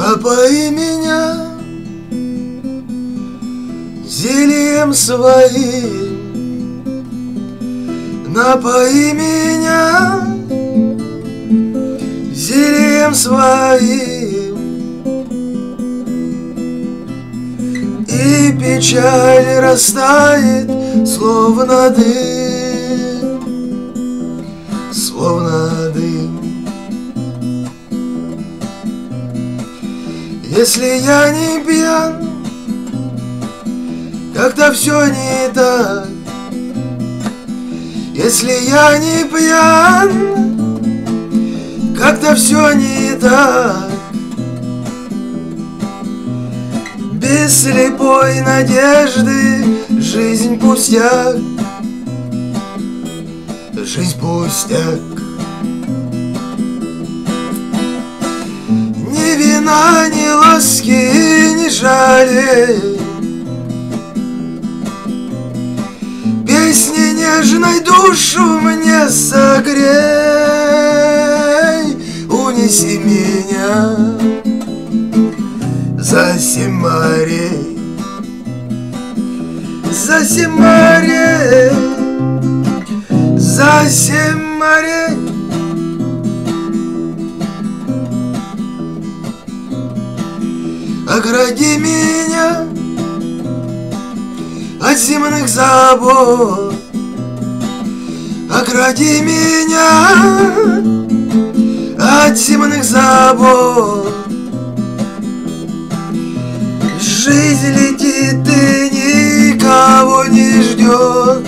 Напои меня зельем своим. Напои меня зельем своим. И печаль растает, словно дым Если я не пьян Как-то все не так если я не пьян, как-то все не так. Без слепой надежды жизнь пустяк, жизнь пустяк. Ни вина, ни ласки, ни жалей Песни нежной душу мне согрей. Унеси меня за семь морей За семь морей За семь Огради меня от земных забот. Огради меня от земных забот. Жизнь летит и никого не ждет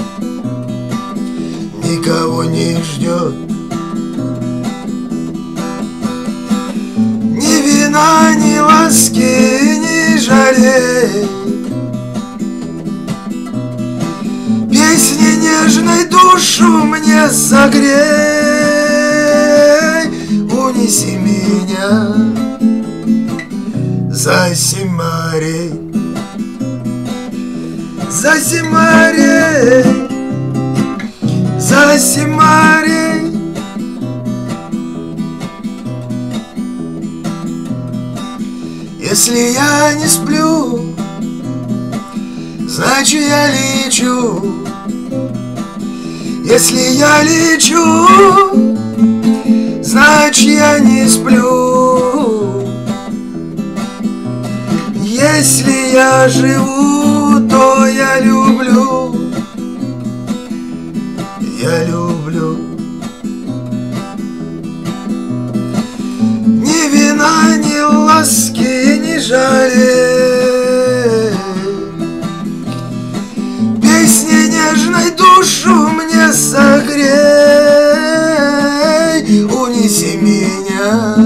Никого не ждет Ни вина, жалей Песни нежной душу мне согрей. Унеси меня за семь морей За семь морей За семь Если я не сплю Значит я лечу. Если я лечу Значит я не сплю. Если я живу, жалей Песни нежной душу мне согрей. Унеси меня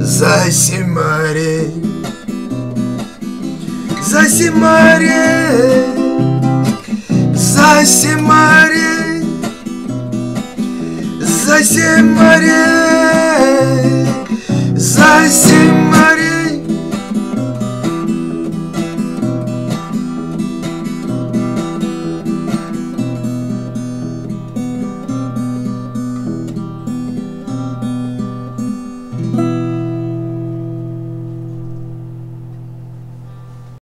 за морей За морей За морей За морей За семь